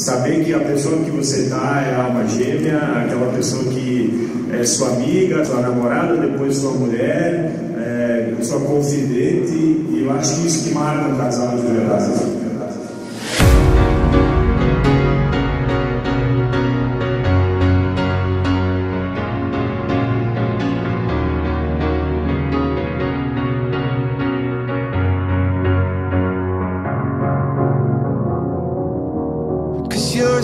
saber que a pessoa que você está é alma gêmea, aquela pessoa que é sua amiga, sua namorada, depois sua mulher, é, sua confidente, e eu acho que isso que marca um casal de verdade.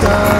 star